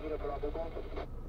la